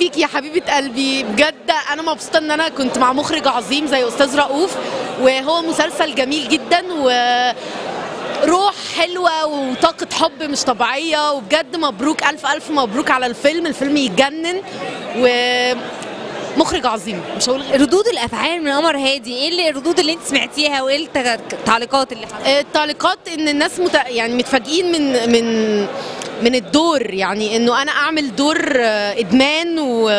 يخليك يا حبيبة قلبي. بجد أنا مبسوطة إن أنا كنت مع مخرج عظيم زي أستاذ رؤوف وهو مسلسل جميل جدا و روح حلوة وطاقة حب مش طبيعية. وبجد مبروك ألف ألف مبروك على الفيلم. الفيلم يتجنن ومخرج عظيم. مش هقول غير ردود الأفعال من قمر هادي إيه اللي الردود اللي أنت سمعتيها؟ وإيه الت- التعليقات اللي حصلت؟ التعليقات إن الناس مت... يعني متفاجئين من من من الدور يعني إنه أنا أعمل دور آه، إدمان و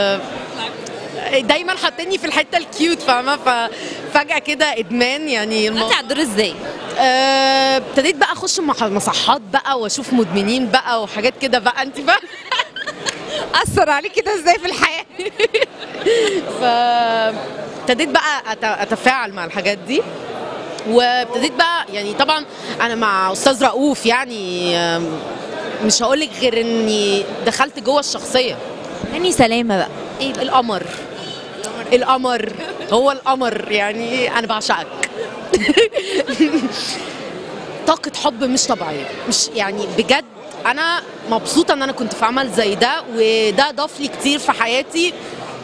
دايما حاطيني في الحتة الكيوت فاهمة؟ ففجاه كده إدمان يعني الموضوع على الدور إزاي؟ آه، ابتديت بقى أخش مصحات بقى وأشوف مدمنين بقى وحاجات كده بقى أنت بقى أثر عليك كده إزاي في الحياة؟ فابتديت بقى أتفاعل مع الحاجات دي وابتديت بقى يعني طبعا أنا مع أستاذ رؤوف يعني مش هقول لك غير إني دخلت جوه الشخصية. هاني سلامة بقى. إيه بقى؟ القمر. القمر. هو القمر. يعني أنا بعشقك. طاقة حب مش طبيعية. مش يعني بجد أنا مبسوطة إن أنا كنت في عمل زي ده وده ضاف لي كتير في حياتي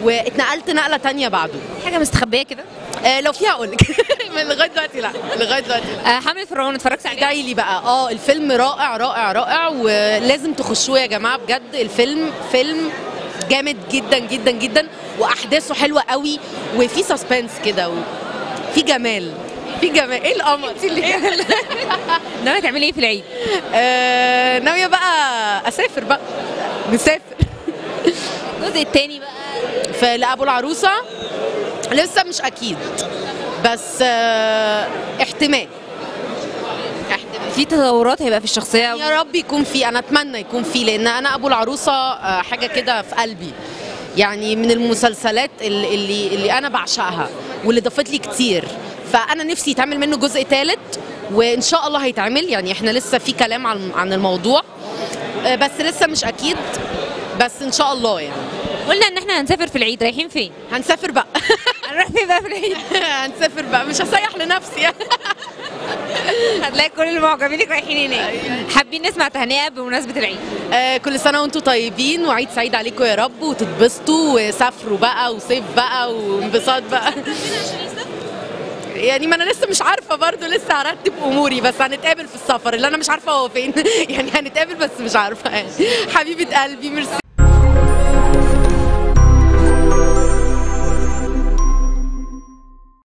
واتنقلت نقلة تانية بعده. حاجة مستخبية كده؟ آه لو فيها أقول لك. لغاية دلوقتي لا. لغاية دلوقتي لا. آه حملة فرعون اتفرجت عليه جاي لي بقى. آه الفيلم رائع رائع رائع ولازم تخشوه يا جماعة. بجد الفيلم فيلم جامد جدا جدا جدا وأحداثه حلوة قوي وفي سسبنس كده وفي جمال. في جمال. إيه القمر؟ إيه؟ ناوية تعملي إيه في العيد؟ آه ناوية بقى أسافر بقى. نسافر. الجزء الثاني بقى. في لابو العروسة لسه مش أكيد. بس آه احتمال. في تطورات هيبقى في الشخصية؟ يا رب يكون في. أنا أتمنى يكون في لأن أنا أبو العروسة آه، حاجة كده في قلبي. يعني من المسلسلات اللي اللي, اللي أنا بعشقها واللي ضافت لي كتير. فأنا نفسي يتعمل منه جزء ثالث وإن شاء الله هيتعمل. يعني إحنا لسه في كلام عن عن الموضوع. آه، بس لسه مش أكيد. بس إن شاء الله يعني. قلنا إن إحنا هنسافر في العيد. رايحين فين؟ هنسافر بقى. هنروح فين بقى في العيد. هنسافر بقى مش هسيح لنفسي. يعني. هتلاقي كل المعجبينك رايحين هناك. حابين نسمع تهنئة بمناسبة العيد. آه، كل سنة وأنتم طيبين وعيد سعيد عليكم يا رب وتتبسطوا وسافروا بقى وصيف بقى وانبساط بقى. يعني ما أنا لسه مش عارفة برضو لسه هرتب أموري بس هنتقابل في السفر. اللي أنا مش عارفة هو فين. يعني هنتقابل بس مش عارفة. يعني حبيبة قلبي ميرسي.